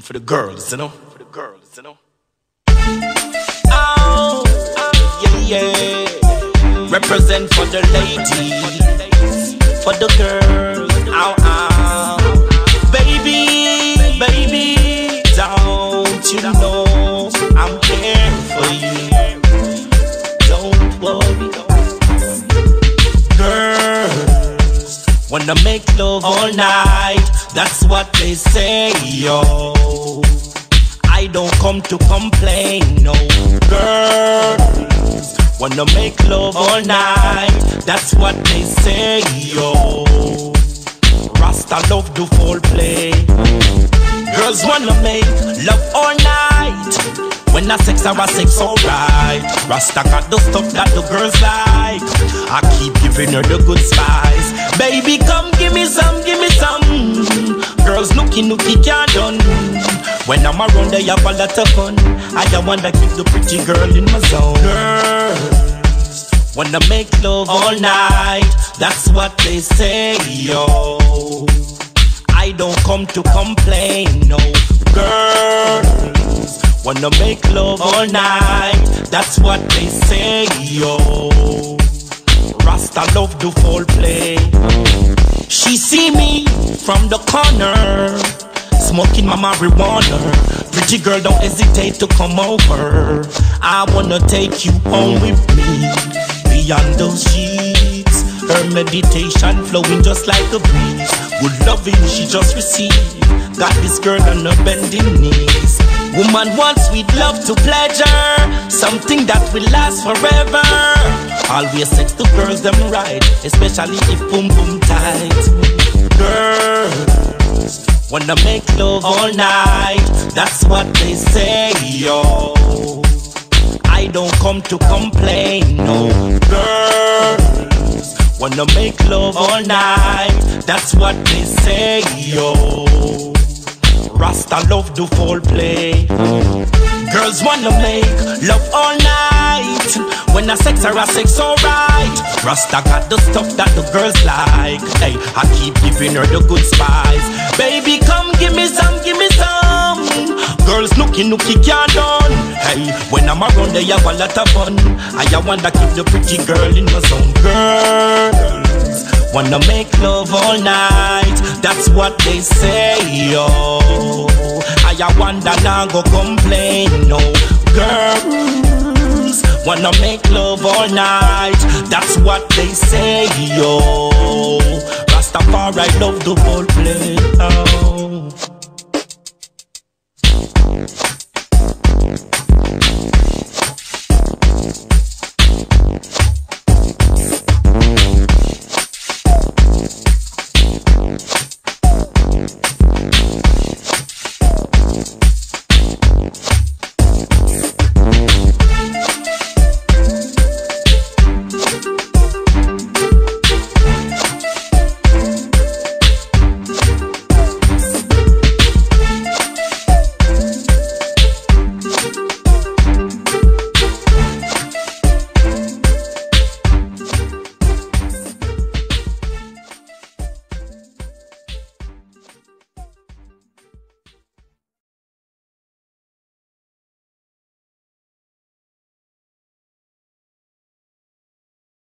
For the girls, you know. For the girls, you know. Oh, um, yeah, yeah. Represent for the ladies, for the girls. Ow, ow. Baby, baby, don't you know I'm here for you? Don't worry. Girls, wanna make love all night. That's what they say, yo. Don't come to complain, no. Girls, wanna make love all night. That's what they say, yo. Rasta love do full play. Girls wanna make love all night. When I sex, I was sex alright. Rasta got the stuff that the girls like. I keep giving her the good spice. Baby, come give me some, give me some. Girls nookie nookie can't done. When I'm around, they have a lot of fun. I don't wanna keep the pretty girl in my zone. Girls wanna make love all night. That's what they say, yo. I don't come to complain, no. Girls wanna make love all night. That's what they say, yo. Rasta love do full play. She see me from the corner, smoking my marijuana. Pretty girl, don't hesitate to come over. I wanna take you home with me, beyond those sheets. Her meditation flowing just like a breeze. Good loving she just received. Got this girl on her bending knees. Woman wants sweet love to pleasure, something that will last forever. Always sex to girls them right, especially if boom boom tight. Wanna make love all night. That's what they say, yo. I don't come to complain, no. Girls wanna make love all night. That's what they say, yo. Rasta love do full play. Girls wanna make love all night. When I sex her, I sex alright. Rasta got the stuff that the girls like. Hey, I keep giving her the good spice. Baby, come give me some, give me some. Girls nookie nookie can't done. Hey, when I'm around, they have a lot of fun. I wanna keep the pretty girl in my zone. Girls wanna make love all night. That's what they say, yo. I wonder now go complain, no. Girls wanna make love all night. That's what they say, yo. Rastafari love the whole play.